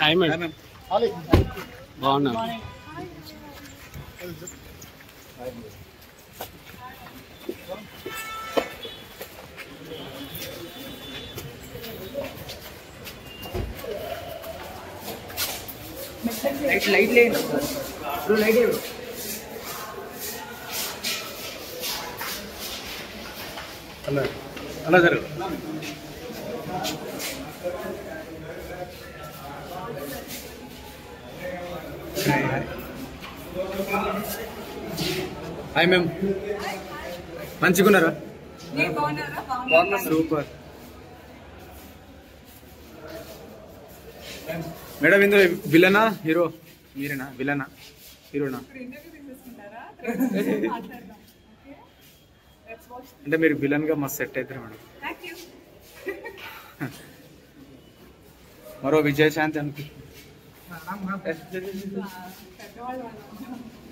Hi madam బాగున్నా light light లేదు bro light లేదు అలా అలా జరుగు హాయ్ మ్యామ్. మంచిగున్నారా? సూపర్. మేడం ఇందులో విలనా హీరో? మీరేనా విలనా? హీరోనా? అంటే మీరు విలన్గా మస్తు సెట్ అవుతారు మేడం. మరో విజయశాంతి అనుకు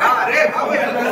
हाँ अरे बाबू हाँ,